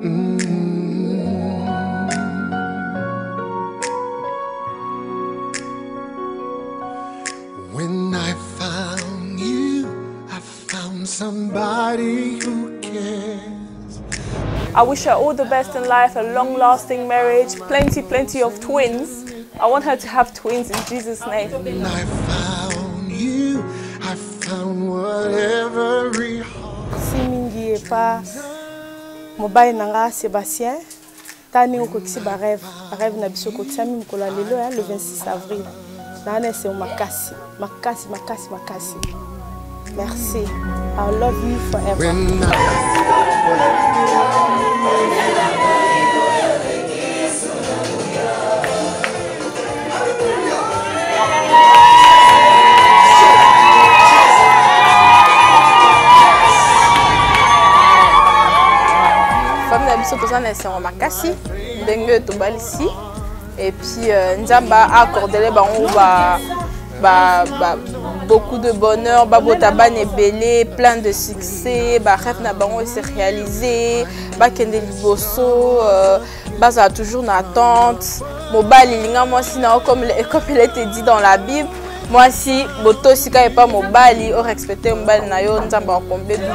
Mm. When I found you, I found somebody who cares. I wish her all the best in life, a long lasting marriage, plenty, plenty of twins. I want her to have twins in Jesus' name. When I found you, I found what every heart si mingi epa mobali na nga sébastien ta ndenge okokisi barêve barêve na biso okokisami mokolo ya lelo ya le 26 avril. Naa na esengo makasi makasi makasi makasi merci. I love you forever biso toza na esengo epuis beaucoup de bonheur. Plein de succès. Barêve na bango ese liboso euh, toujours na yo comme il était dit dans la bible mwasi botosika epa mobali orespecte mobali na yo nzambe akombe bino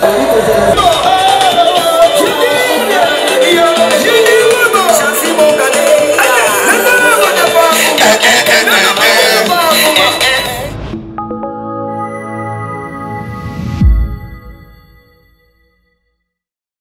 Vamos.